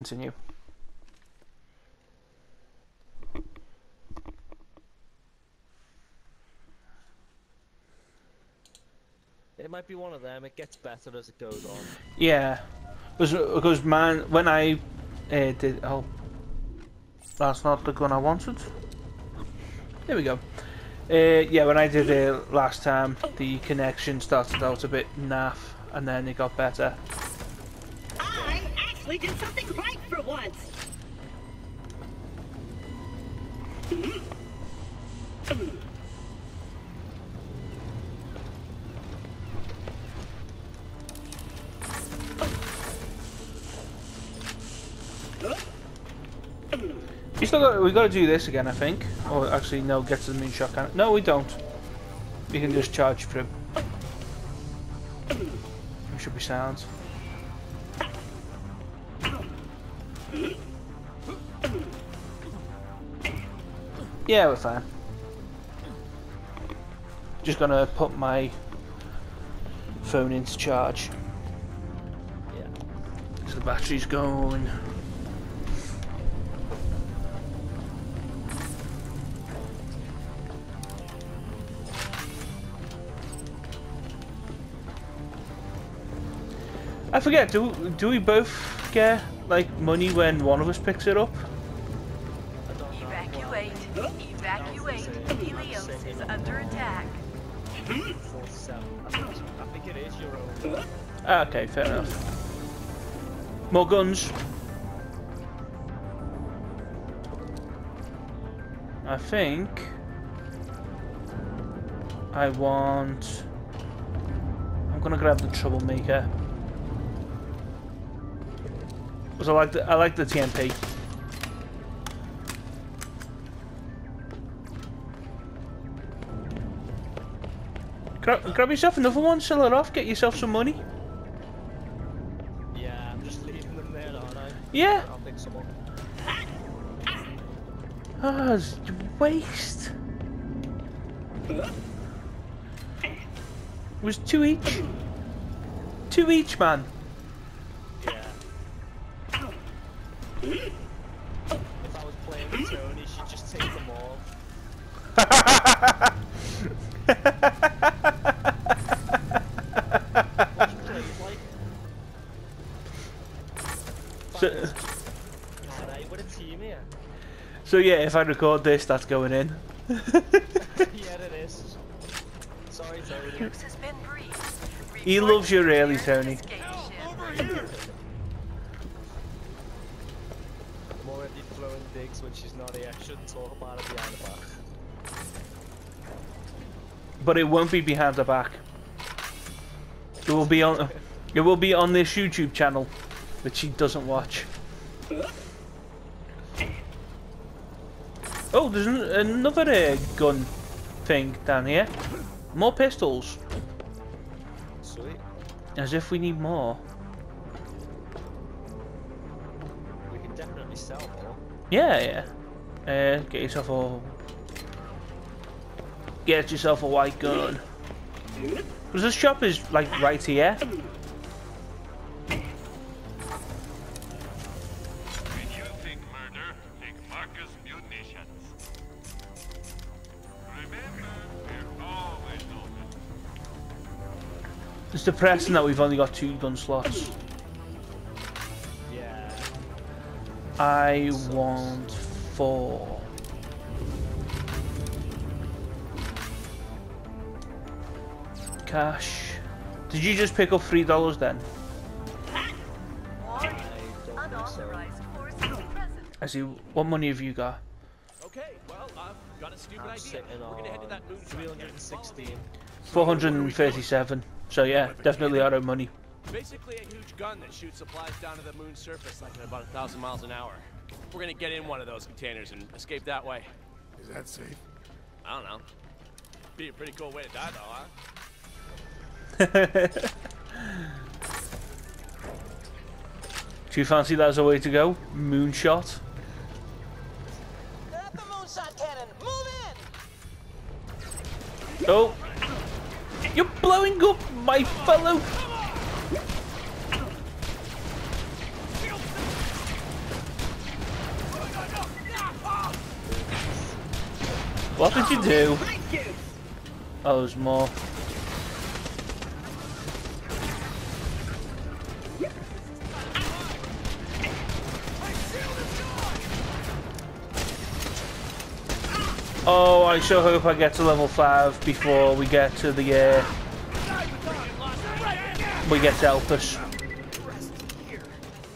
Continue. It might be one of them. It gets better as it goes on. Yeah, because because man, when I uh, did oh, that's not the gun I wanted. There we go. Uh, yeah, when I did it last time, the connection started out a bit naff, and then it got better. Actually did something right for once. You still got we got to do this again, I think. Or actually, no, get to the moonshot cannon. No, we don't. We can just charge through. We should be sound. Yeah, we're fine. Just gonna put my phone into charge. Yeah. So the battery's going. I forget, do do we both get like money when one of us picks it up? Okay, fair enough. More guns. I think I want. I'm gonna grab the troublemaker. Cause I like the I like the TMP. Grab, grab yourself another one, sell it off, get yourself some money. Yeah, I'm just leaving them there, aren't I? Yeah. I'll pick some up. Ah, waste. It was two each. Two each, man. Yeah. If I was playing with Tony, she'd just take them all. So yeah, if I record this, that's going in. yeah, it is. Sorry, Tony. Helios has been briefed. He loves you really, Tony. escape ship. I'm already throwing digs when she's not here. Shouldn't talk about it behind the back. but it won't be behind the back. It will be on. It will be on this YouTube channel, which she doesn't watch. Oh, there's an- another uh, gun thing down here. More pistols. Sweet. As if we need more. We can definitely sell more. Yeah, yeah. Uh, get yourself a. Get yourself a white gun. Because this shop is like right here. Depressing that we've only got two gun slots. Yeah. I want four. Cash. Did you just pick up three dollars then? I don't think so. Unauthorized forces present. I see. What money have you got? Okay, well, I've got a stupid I'm idea. We're gonna head to that moon 316. Four hundred and thirty-seven. So yeah, definitely out of money. Basically, a huge gun that shoots supplies down to the moon's surface like at about a thousand miles an hour. We're gonna get in one of those containers and escape that way. Is that safe? I don't know. Be a pretty cool way to die, though, huh? Do you fancy that as a way to go? Moonshot. At the moonshot cannon, move in! Oh! You're blowing up my fellow... What did you do? Oh, there's more. Oh, I sure hope I get to level 5 before we get to the, uh, we get to Elpis.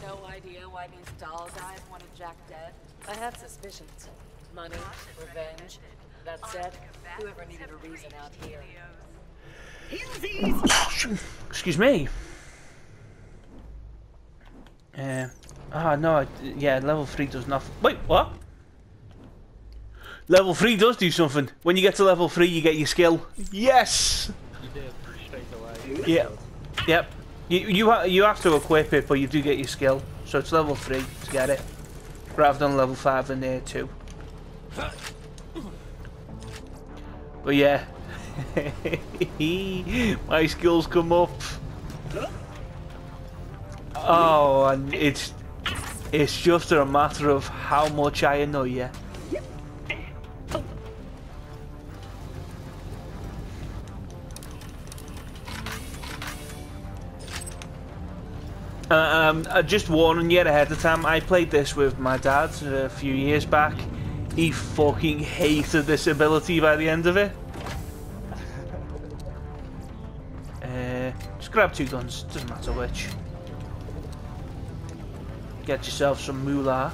No idea why these Dahl guys wanted Jack dead. I had suspicions. Money, revenge. That said, whoever needed a reason out here. Excuse me. Uh, ah, no, I, yeah, level 3 does nothing. Wait, what? Level 3 does do something. When you get to level 3, you get your skill. Yes! You did straight away. Yeah. Yep. You you ha you have to equip it, but you do get your skill. So it's level three to get it, rather than level five and there two. But yeah, my skills come up. Oh, and it's it's just a matter of how much I annoy you. Um, uh, just warning you ahead of time, I played this with my dad a few years back. He fucking hated this ability by the end of it. Uh, just grab two guns, doesn't matter which. Get yourself some moolah.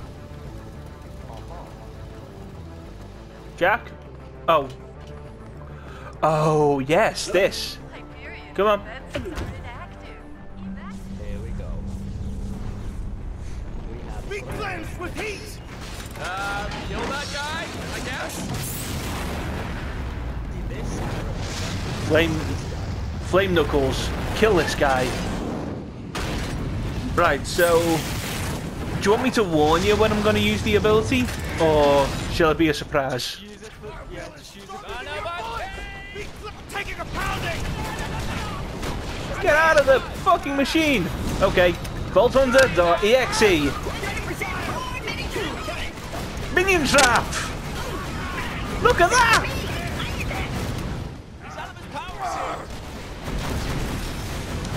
Jack? Oh. Oh, yes, this. Come on. With heat! Uh, kill that guy, I guess? Flame, flame knuckles, kill this guy. Right, so do you want me to warn you when I'm going to use the ability, or shall it be a surprise? Get out of the fucking machine! Okay, VaultHunter.exe, Ready minion trap. Look at that!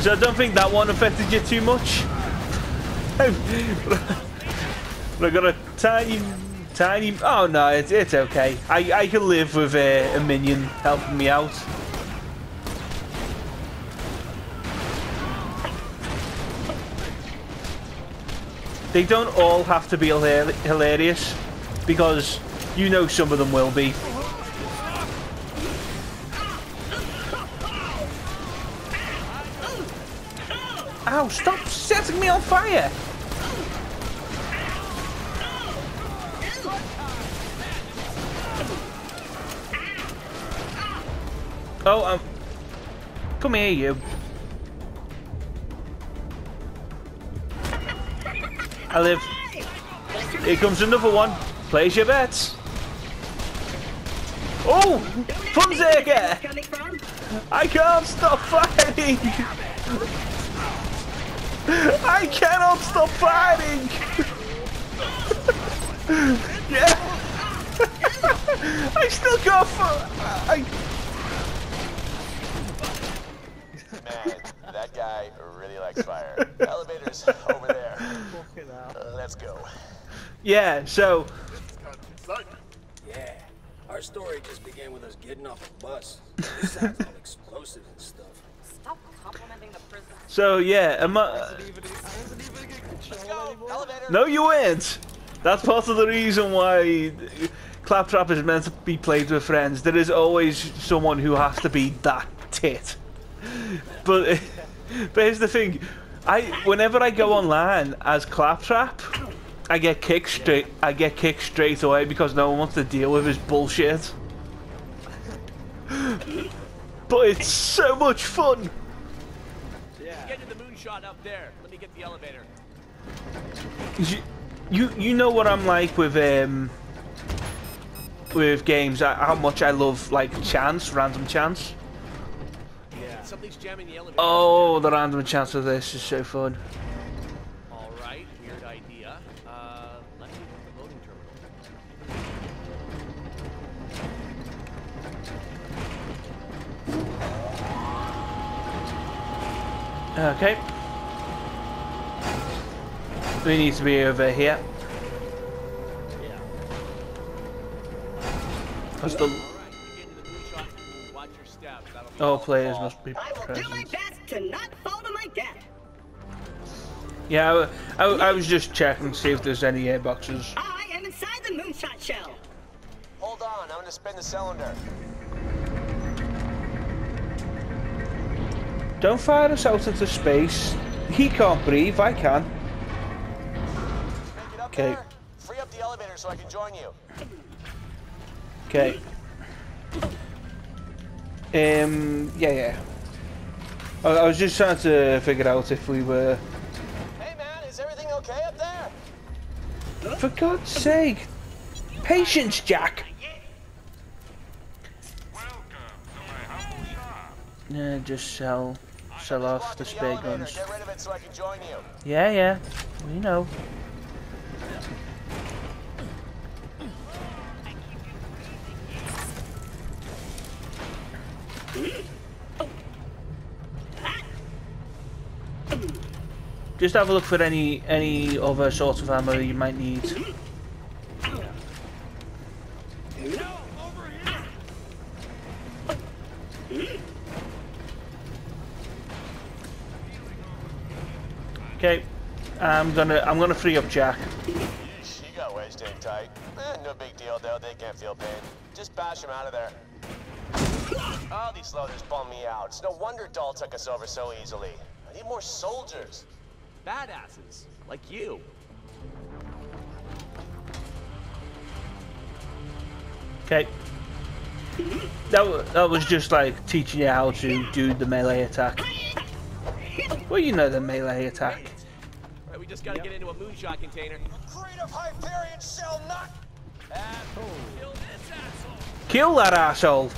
So I don't think that one affected you too much. I got a tiny, tiny. Oh no, it's it's okay. I I can live with uh, a minion helping me out. They don't all have to be hilarious, because you know some of them will be. Ow! Stop setting me on fire! Oh, um, come here, you. I live. Here comes another one. Place your bets. Oh, Funzerker! Coming? I can't stop fighting! I cannot stop fighting! yeah! I still can't fi- I Man, that guy really likes fire. Elevator's over there. Let's go. Yeah, so Yeah, our story just began with us getting off a bus. This sounds all explosive and stuff. Stop complimenting the prison. so yeah, am I, I haven't even get control anymore. Elevator. No you ain't! That's part of the reason why Claptrap is meant to be played with friends. There is always someone who has to be that tit. But but here's the thing, I whenever I go online as Claptrap, I get kicked straight. I get kicked straight away because no one wants to deal with his bullshit. But it's so much fun. Yeah. Get to the moonshot up there. Let me get the elevator. You, you you know what I'm like with um with games. uh, How much I love like chance, random chance. Yeah. Something's jamming the elevator. Oh, the random chance of this is so fun. Okay. We need to be over here. Yeah. Because the Alright, you get into the moonshot, watch your step. That'll be all players must be I will do my present. best to not fall to my death. Yeah, I, I, I was just checking to see if there's any airboxes. I am inside the moonshot shell. Hold on, I'm gonna spin the cylinder. Don't fire us out into space. He can't breathe, I can. Make it up Okay. Free up the elevator so I can join you. Okay. Um, yeah, yeah. I, I was just trying to figure out if we were... Hey man, is everything okay up there? For God's sake! Patience, Jack! Welcome to my humble shop. Yeah, just sell, sell off the spare guns. Get rid of it so I can join you. Yeah, yeah, we know. Just have a look for any any other sort of ammo you might need. Okay, I'm gonna I'm gonna free up Jack. She got wedged in tight. Eh, no big deal though, they can't feel pain. Just bash him out of there. Oh, these loaders bum me out. It's no wonder Dahl took us over so easily. I need more soldiers. Badasses, like you. Okay. That that was just like teaching you how to do the melee attack. Well, you know the melee attack. Right, we just gotta get into a moonshot container. Creative Hyperion shall not. And kill this asshole. Kill that asshole.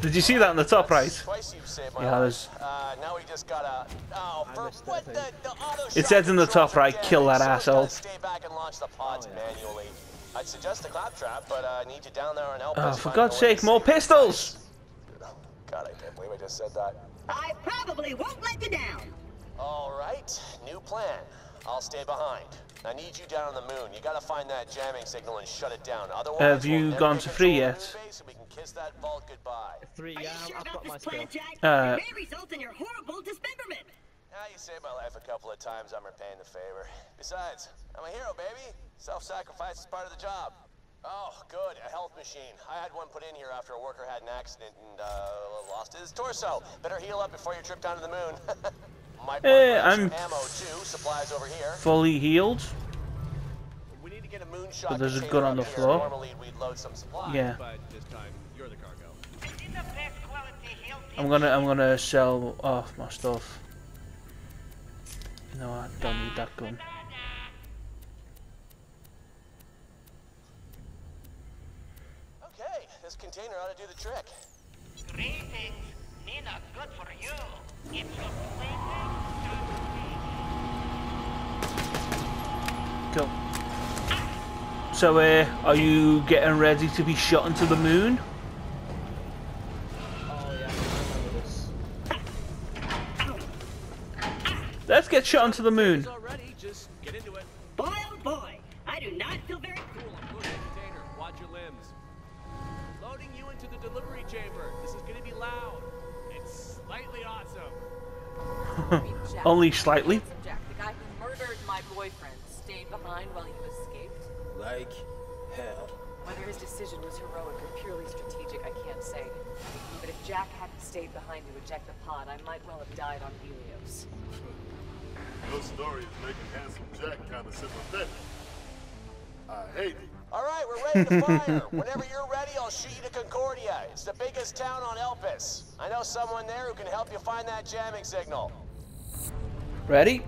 Did you see that on the top right? Twice you've saved my Yeah, there's- Uh, now we just gotta. Oh, for what the, the auto It says in the top right, dead, kill that so asshole. gotta Stay back and launch the pods manually. I'd suggest the claptrap, but uh, need you down there and help Oh, us for God's a way to sake, more pistols! God, I can't believe I just said that. I probably won't let you down. All right, new plan. I'll stay behind. I need you down on the moon. You gotta find that jamming signal and shut it down. Otherwise, Have we'll you gone to free yet? the base and we can kiss that vault goodbye. Three, Are yeah, you sure I've about got my this skill. plan, Jack? Uh, it may result in your horrible dismemberment. Now you saved my life a couple of times. I'm repaying the favor. Besides, I'm a hero, baby. Self-sacrifice is part of the job. Oh, good. A health machine. I had one put in here after a worker had an accident and uh, lost his torso. Better heal up before your trip down to the moon. my Eh, I'm- ammo too. Supplies over here. Fully healed. We need to get a moonshot. But there's a gun on the floor. Normally we'd load some supplies. Yeah. But this time, you're the cargo. This is the best quality health I'm gonna I'm gonna sell off my stuff. No, I don't need that gun. Okay, this container ought to do the trick. Greetings. Nina, good for you. It's your Go. So, uh, are you getting ready to be shot into the moon? Oh yeah, I remember this. Let's get shot into the moon. Already, just get into it. Boy, oh boy. I do not Jack. Only slightly. Jack, the guy who murdered my boyfriend, stayed behind while you escaped. Like hell. Whether his decision was heroic or purely strategic, I can't say. But if Jack hadn't stayed behind to eject the pod, I might well have died on Helios. Your story is making Handsome Jack kind of sympathetic. I hate it. All right, we're ready to fire. Whenever you're ready, I'll shoot you to Concordia. It's the biggest town on Elpis. I know someone there who can help you find that jamming signal. Ready?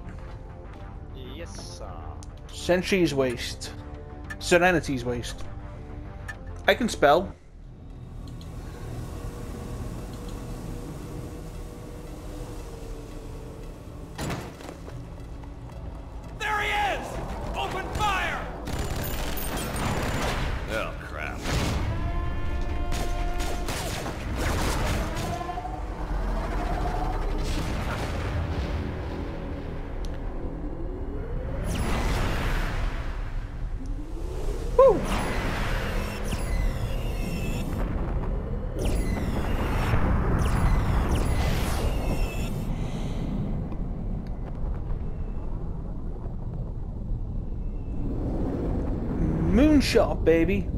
Yes, sir. Sentry's waste. Serenity's waste. I can spell. One shot, baby.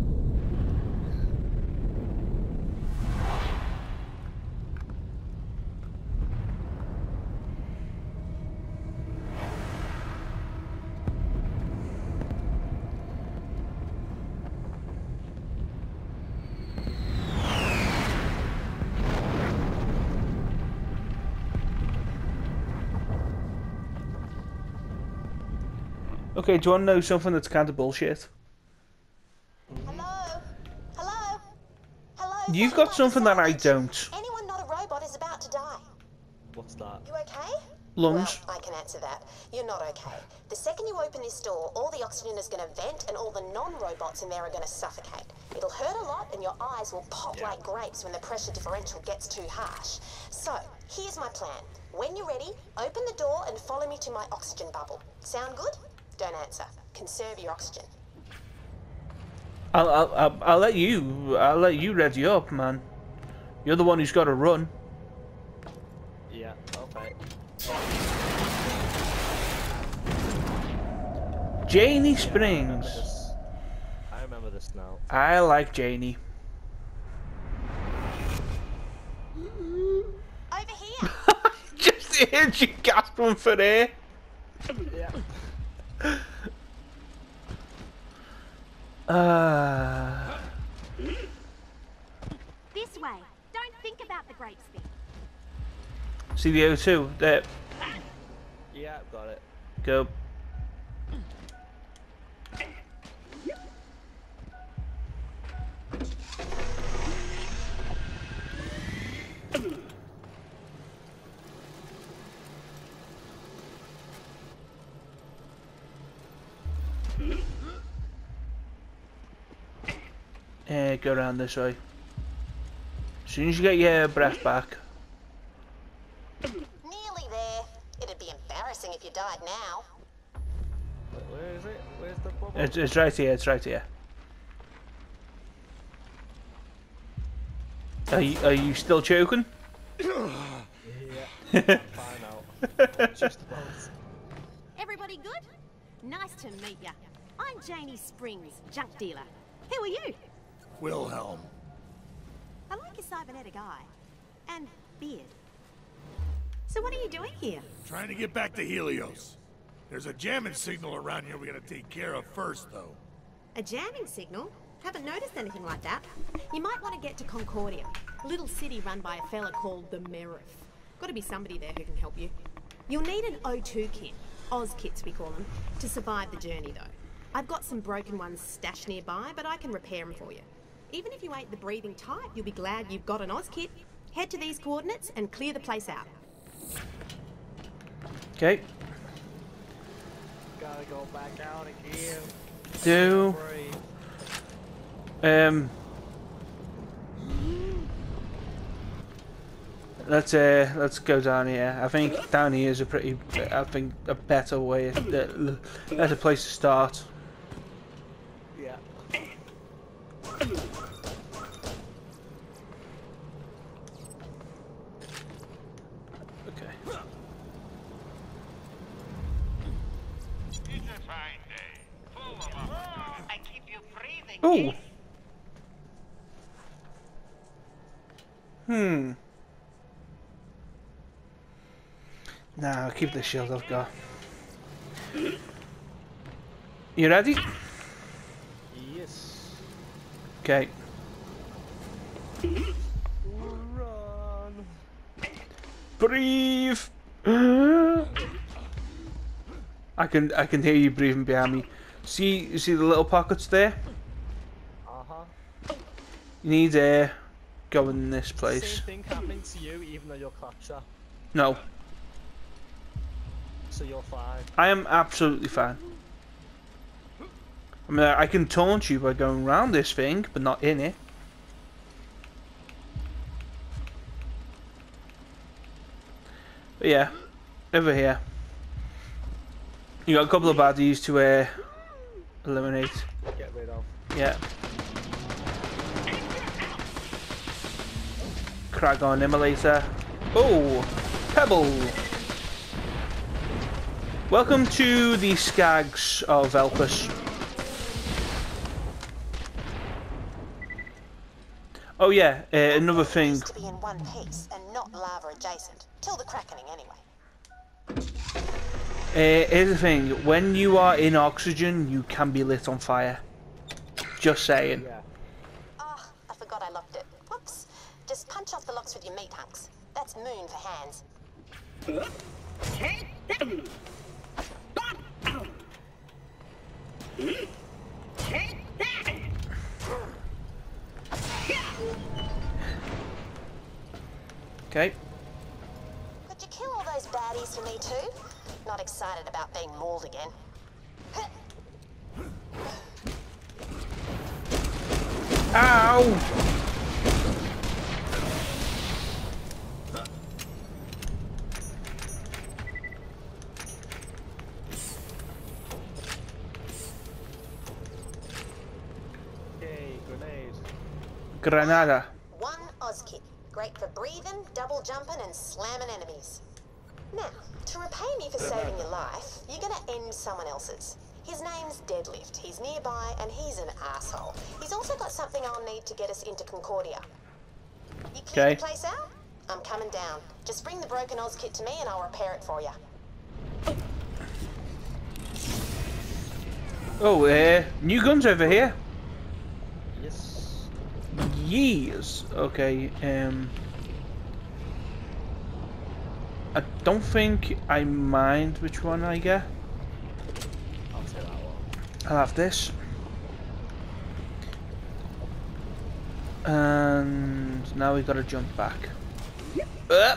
Okay, do you want to know something that's kind of bullshit? You've got something that I don't. Anyone not a robot is about to die. What's that? You okay? Lungs. Well, I can answer that. You're not okay. The second you open this door, all the oxygen is going to vent and all the non-robots in there are going to suffocate. It'll hurt a lot and your eyes will pop like grapes when the pressure differential gets too harsh. So, here's my plan. When you're ready, open the door and follow me to my oxygen bubble. Sound good? Don't answer. Conserve your oxygen. I'll, I'll, I'll, I'll let you. I'll let you ready up, man. You're the one who's got to run. Yeah, okay. Janey Yeah, I remember Springs. this. I remember this now. I like Janey. Over here! Just heard you gasping for air. Yeah. Uh, This way. Don't think about the grapes thing. see the O2? There. Yeah, got it. Go. Eh, go around this way. As soon as you get your breath back. Nearly there. It'd be embarrassing if you died now. Wait, where is it? Where's the bubble? It's, it's right here, it's right here. Are you, are you still choking? yeah. Fine now. Just about. Everybody good? Nice to meet ya. I'm Janey Springs, junk dealer. Who are you? Wilhelm. I like your cybernetic eye. And beard. So what are you doing here? Trying to get back to Helios. There's a jamming signal around here we gotta take care of first, though. A jamming signal? Haven't noticed anything like that. You might want to get to Concordia, a little city run by a fella called the Meriff. Gotta be somebody there who can help you. You'll need an O2 kit, Oz kits we call them, to survive the journey though. I've got some broken ones stashed nearby, but I can repair them for you. Even if you ain't the breathing type, you'll be glad you've got an Oz kit. Head to these coordinates and clear the place out. Okay. Gotta go back out again. Do. Um. Let's uh, let's go down here. I think down here is a pretty, I think a better way, a better place to start. Yeah. Okay. It's a fine day. Full of oxygen. I keep you breathing. Ooh. yes? Hmm. Nah, I'll keep the shield I've got. You ready? Yes. Okay. Run. Breathe. I can I can hear you breathing behind me. See you see the little pockets there? Uh huh. You need air. Go in this place. Same thing happening to you, even though you're Claptrap. No, So you're fine. I am absolutely fine. I mean, I can taunt you by going around this thing, but not in it. But yeah, over here. You got a couple of baddies to uh, eliminate. Get rid of. Yeah. Kraggon Immolator. Oh, Pebble. Welcome to the Skags of Elpis. Oh yeah, uh, another thing. to be in one piece and not lava adjacent, till the crackening anyway. Uh, here's the thing, when you are in oxygen, you can be lit on fire. Just saying. Oh, I forgot I locked it. Whoops. Just punch off the locks with your meat hunks. That's moon for hands. Okay. Could you kill all those baddies for me too? Not excited about being mauled again. Ow! Okay, grenade. Granada. One Oz kit. Great for breathing, double jumping, and slamming enemies. Now, to repay me for saving your life, you're gonna end someone else's. His name's Deadlift. He's nearby, and he's an asshole. He's also got something I'll need to get us into Concordia. You clear Okay. the place out? I'm coming down. Just bring the broken Oz kit to me, and I'll repair it for you. Oh, uh, new guns over here. Years. Okay. Um. I don't think I mind which one I get. I'll take that one. I'll have this. And now we've gotta jump back. Uh.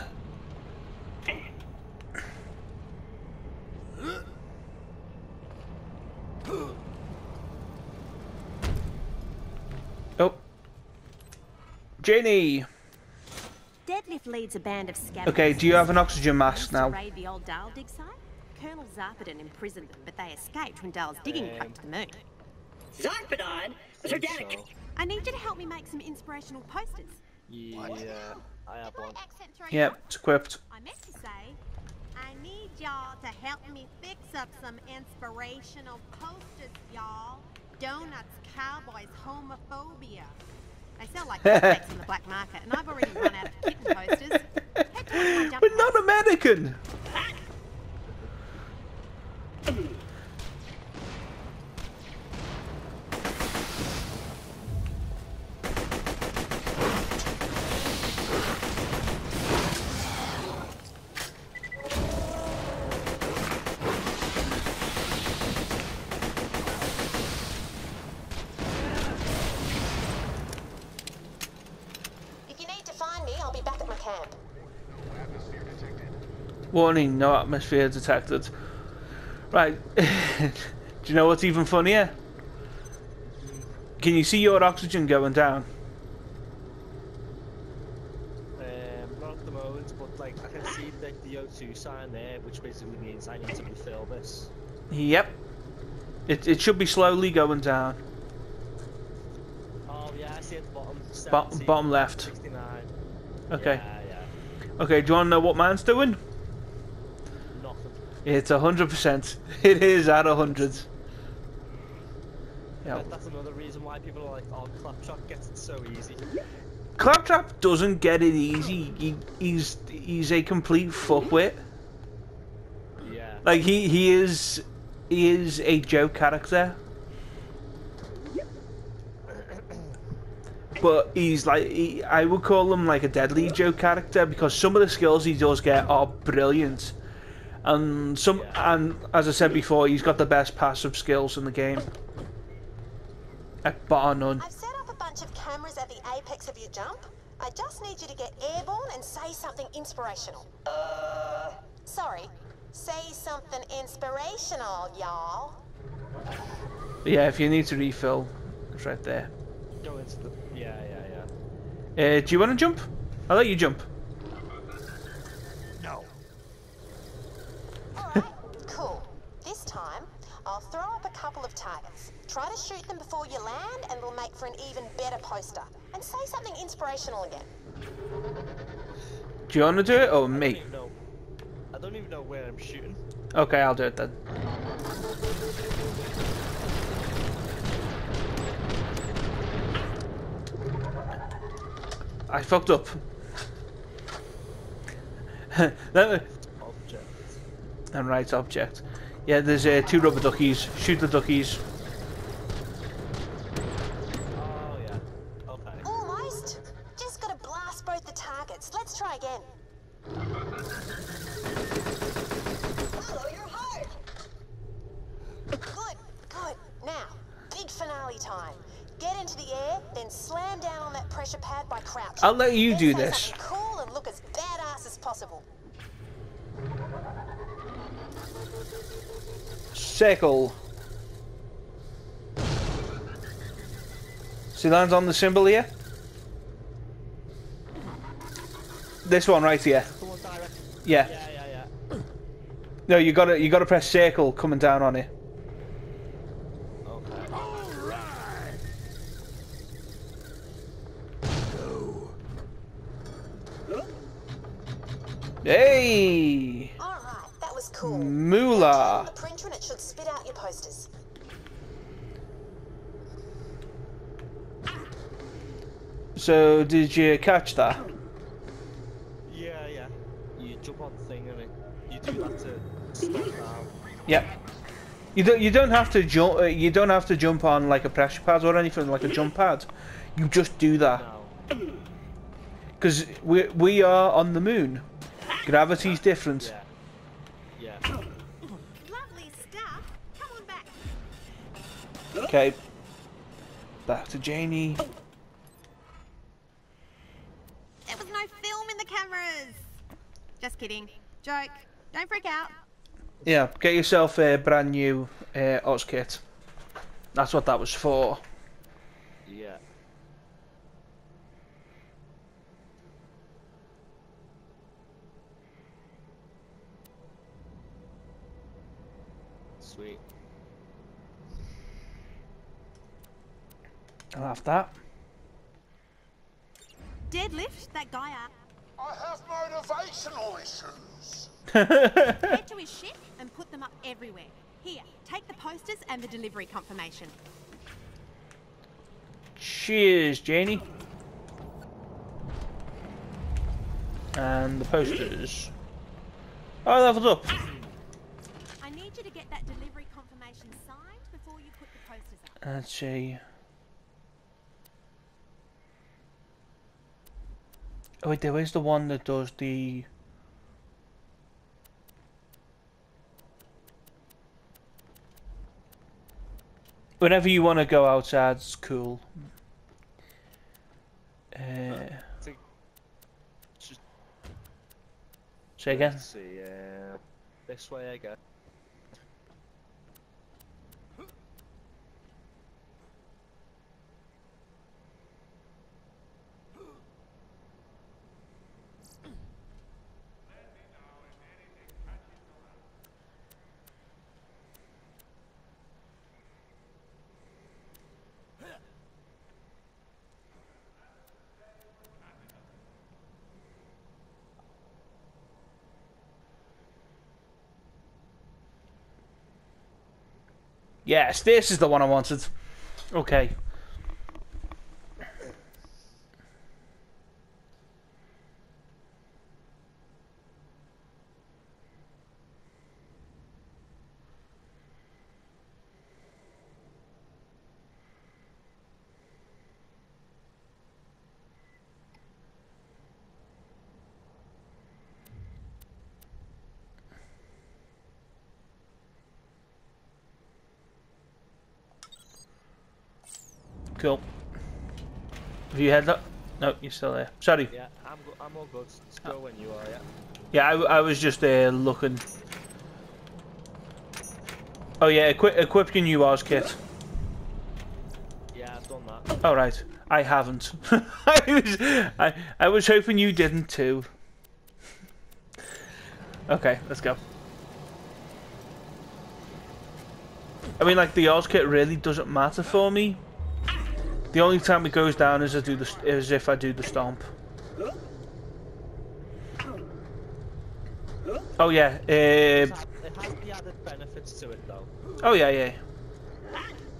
Jenny! Deadlift leads a band of scavengers. Okay, do you have an oxygen mask now? raid the old Dahl dig site. Colonel Zarpedon imprisoned them, but they escaped when Dahl's digging Um, cracked the moon. Zarpedon? Think so. I need you to help me make some inspirational posters. Yeah, I have one. Yep, it's equipped. I meant to say, I need y'all to help me fix up some inspirational posters, y'all. Donuts, cowboys, homophobia. They sell like hotcakes on the black market, and I've already run out of kitten posters. Head to one of my jump We're not American! If Warning, no atmosphere detected. Right. Do you know what's even funnier? Can you see your oxygen going down? Um, not at the moment, but like I can see like the O2 sign there, which basically means I need to refill this. Yep. It, it should be slowly going down. Oh yeah, I see at the bottom. Bo bottom left. 69. Okay. Yeah, yeah. Okay, do you want to know what mine's doing? It's 100%. It is at a 100. Yeah. That's another reason why people are like, oh, Claptrap gets it so easy. Claptrap doesn't get it easy. He, he's he's a complete fuckwit. Yeah. Like he he is he is a joke character. But he's like he, I would call him like a deadly joke character because some of the skills he does get are brilliant. And some and as I said before, he's got the best passive skills in the game. Like bar none. I've set up a bunch of cameras at the apex of your jump. I just need you to get airborne and say something inspirational. Uh, sorry. Say something inspirational, y'all. Yeah, if you need to refill, it's right there. Go into the. Yeah, yeah, yeah. Uh, do you want to jump? I'll let you jump. No. Cool. This time, I'll throw up a couple of targets. Try to shoot them before you land, and it'll make for an even better poster. And say something inspirational again. Do you want to do it or me? No. I don't even know where I'm shooting. Okay, I'll do it then. I fucked up. That- Object. and right object. Yeah, there's uh, two rubber duckies. Shoot the duckies. Oh yeah. Okay. Almost. Just gotta blast both the targets. Let's try again. Follow your heart. Good, good. Now, big finale time. Get into the air, then slam down on that pressure pad by crouching. I'll let you do say this. Circle. See lands on the symbol here? This one right here. The one direct. Yeah. Yeah, yeah, yeah. No, you gotta you gotta press circle coming down on it. Posters. So did you catch that? Yeah, yeah. You jump on the thing and it, you do that to slow down. Yep. You don't you don't have to jump uh, you don't have to jump on like a pressure pad or anything like a jump pad. You just do that. Because we we are on the moon. Gravity's different. Yeah. Okay. Back to Janey. There was no film in the cameras. Just kidding. Joke. Don't freak out. Yeah, get yourself a brand new uh, Oz kit. That's what that was for. Yeah. Sweet. I'll have that. Deadlift that guy up. I have motivational issues. Head to his ship and put them up everywhere. Here, take the posters and the delivery confirmation. Cheers, Janey. And the posters. Oh, leveled up. I need you to get that delivery confirmation signed before you put the posters up. Let's see. Oh wait, there is the one that does the. Whenever you want to go outside, it's cool. Uh, Just say again. let's see. Uh, this way, I guess. Yes, this is the one I wanted. Okay. Cool. Have you head that? No, you're still there. Sorry. Yeah, I'm I'm all good. Go when you are. Yeah. Yeah, I, I was just uh, looking. Oh yeah, equip, equip your new Oz kit. Yeah, I've done that. All right, I haven't. I was I, I was hoping you didn't too. Okay, let's go. I mean, like the Oz kit really doesn't matter for me. The only time it goes down is I do the is if I do the stomp. Oh yeah. Uh, it has the added benefits to it though. oh yeah, yeah.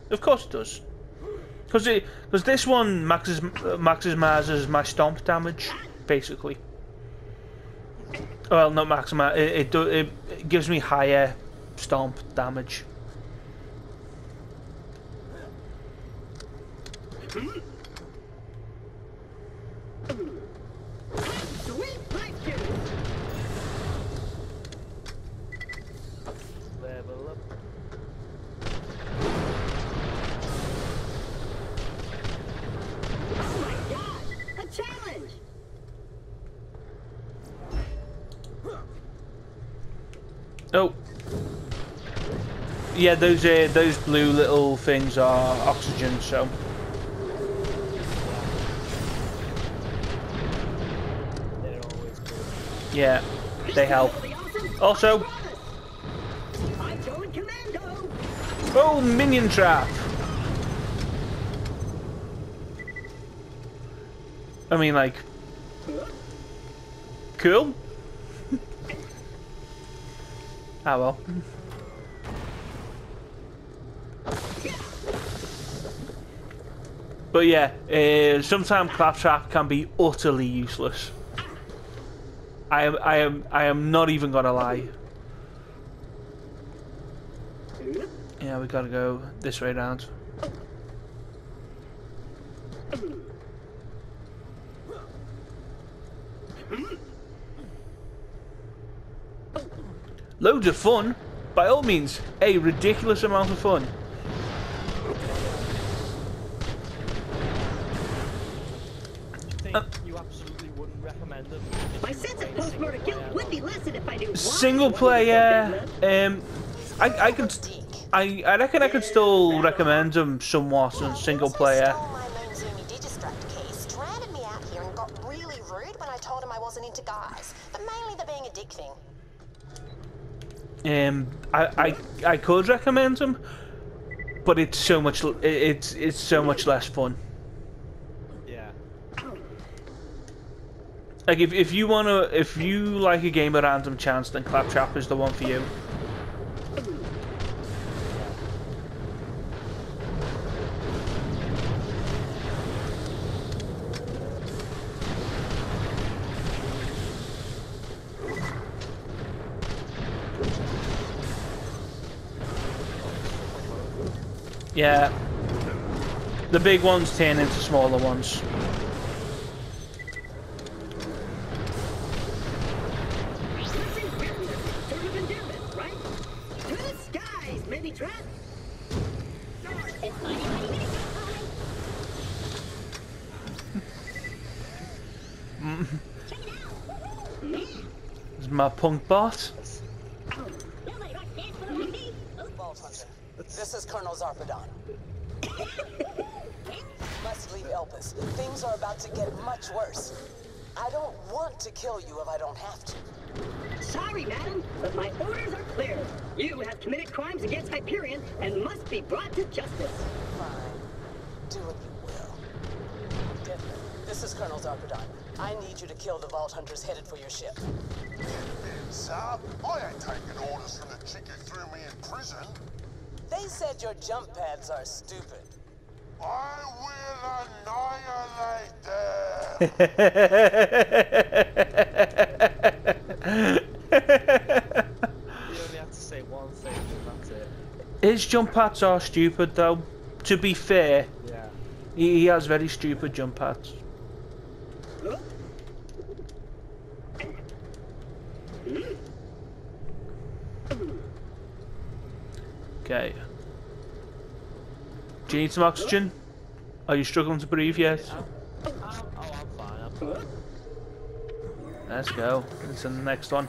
Of course it does. Because because this one maxes maxes Mars as my stomp damage, basically. Well, not maxima. It it, do, it it gives me higher stomp damage. Level up. Oh. Yeah, those uh, those blue little things are oxygen. So yeah, they help. Also, oh, minion trap. I mean, like, cool. ah well. But yeah, uh, sometimes claptrap can be utterly useless. I am, I am, I am not even gonna lie. Yeah, we gotta go this way round. Loads of fun, by all means, a ridiculous amount of fun. Single I wasn't so player, um, I, I could, I, I reckon I could still recommend them somewhat on single player. Stole my Moon Zoomy Digistruct key, stranded me out here, and got really rude when I told him I wasn't into guys. But mainly the being a dick thing. Um, I, I, I could recommend them, but it's so much, it's, it's so much less fun. Like if, if you wanna, if you like a game of random chance, then Claptrap is the one for you. Yeah. The big ones turn into smaller ones. Is punk bot? This is Colonel Zarpedon. Must leave Elpis. Things are about to get much worse. I don't want to kill you if I don't have to. Sorry, madam, but my orders are clear. You have committed crimes against Hyperion and must be brought to justice. Fine. Do what you will. Deadman, this is Colonel Zarpedon. I need you to kill the Vault Hunters headed for your ship. Zap, I ain't taking orders from the chick who threw me in prison. They said your jump pads are stupid. I will annihilate You only have to say one thing and that's it. His jump pads are stupid though. To be fair, Yeah. he, he has very stupid jump pads. Okay. Do you need some oxygen? Are you struggling to breathe yet? Oh, I'm fine. I'm fine. Let's go. It's in the next one.